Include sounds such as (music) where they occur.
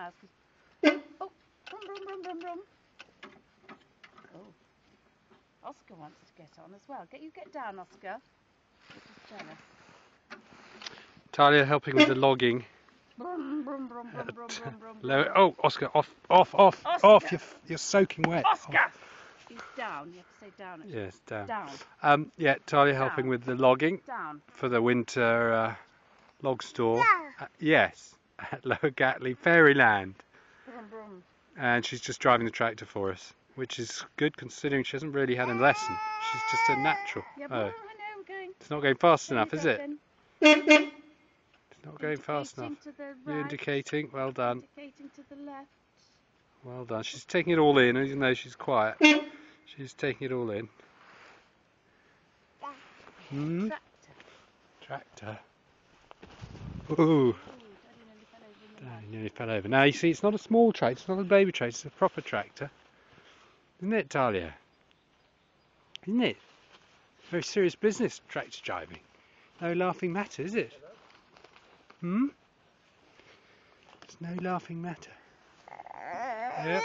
mouse. Oh, brum, brum, brum, brum, brum. Oh, Oscar wants to get on as well. Get you get down, Oscar. He's jealous. Talia helping with the logging. Brum, brum, brum, brum, brum, brum, brum, Lower. Oh, Oscar, off, off, off, Oscar. off. You're, you're soaking wet. Oscar! He's down. You have to say down. Yes, down. Down. Um, yeah, Talia helping Down. with the logging Down. for the winter uh, log store. Uh, yes, at (laughs) Lower Gatley Fairyland. And she's just driving the tractor for us, which is good considering she hasn't really had a lesson. She's just a natural. Yeah, Oh, I know, going. it's not going fast enough, is it? It's not going fast enough. The You're indicating. Well done. Indicating to the left. Well done. She's taking it all in, even though she's quiet. She's taking it all in. Hmm? Tractor. Tractor. Ooh, Ooh, Daddy nearly fell over in the ah, mud. he nearly fell over. Now you see, it's not a small tractor. It's not a baby tractor. It's a proper tractor, isn't it, Talia? Isn't it? Very serious business, tractor driving. No laughing matter, is it? Hmm. It's no laughing matter. Yep.